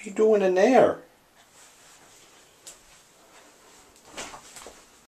What are you doing in there?